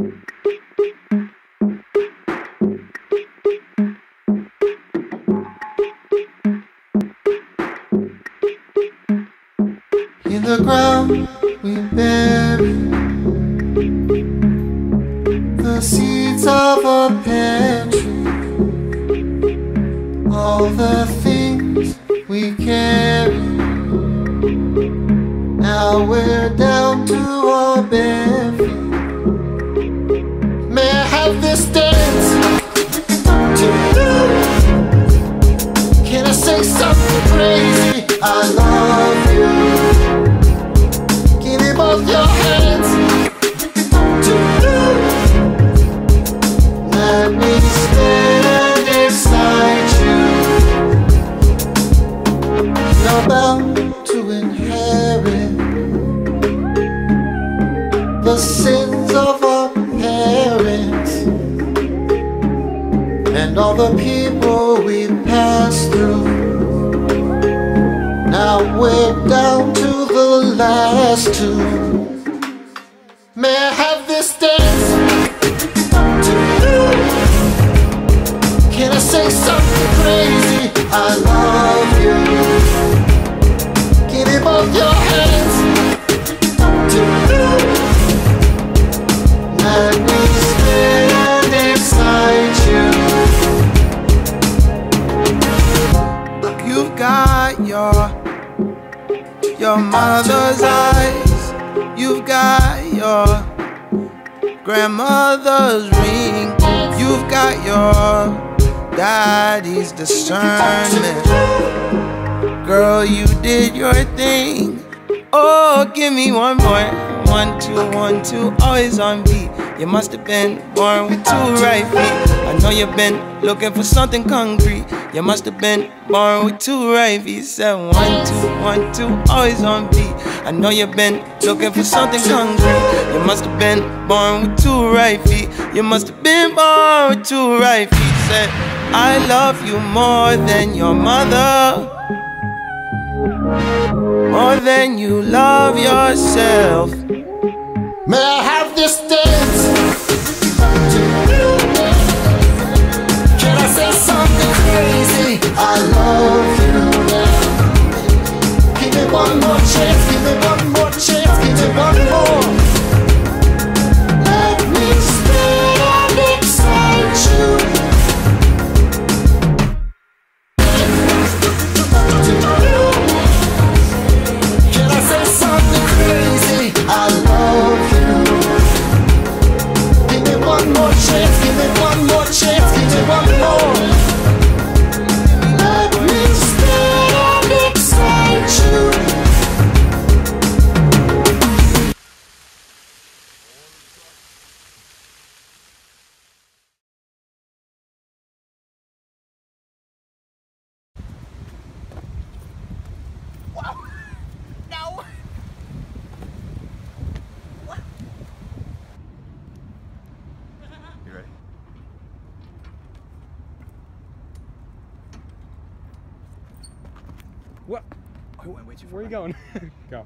In the ground we bury the seeds of a pear tree. All the things we carry. Now we're down to our bare feet. The people we passed through. Now we're down to the last two. May I have this dance to you? Can I say something crazy? I love you. Give me both your hands to you. Let your your mother's eyes. You've got your grandmother's ring. You've got your daddy's discernment. Girl, you did your thing. Oh, give me one more. One, two, one, two, always on beat. You must have been born with two right feet. Know you've been looking for something concrete. You must have been born with two right feet. Said one, two, one, two, always on beat. I know you've been looking for something concrete. You must have been born with two right feet. You must have been born with two right feet. Said, I love you more than your mother more than you love yourself. May I have this What? Oh, I went way too far. Where are you going? Go.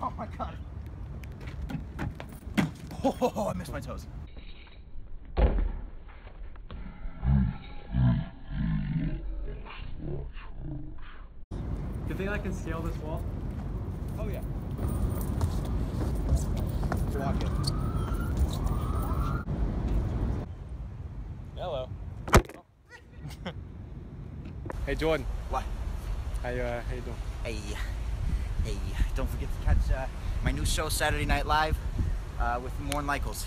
Oh my god. Oh, oh, oh I missed my toes. Do You think I can scale this wall? Oh yeah. Hey Jordan, What? how you uh, how you doing? Hey, hey! Don't forget to catch uh, my new show Saturday Night Live uh, with Lorne Michaels.